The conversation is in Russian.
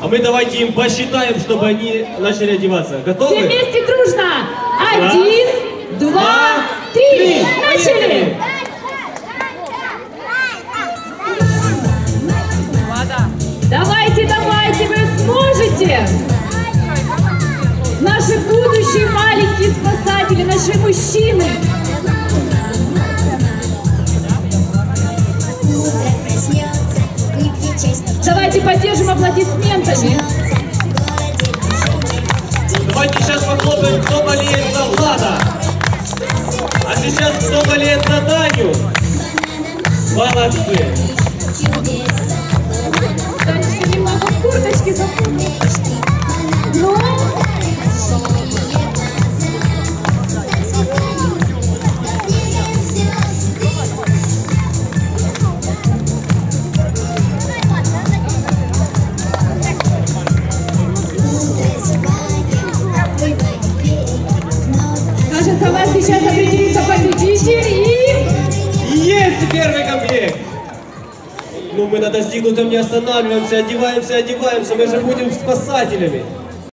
А мы давайте им посчитаем, чтобы они начали одеваться. Все Готовы? вместе дружно. Один, два, три. Начали. Давайте, давайте, вы сможете. Поддержим аплодисментами. Давайте сейчас похлопаем, кто болеет за Влада. А сейчас кто болеет за Даню. Молодцы. У вас сейчас определится победитель и... Есть первый комплект. Ну, мы на достигнутом не останавливаемся, одеваемся, одеваемся, мы же будем спасателями.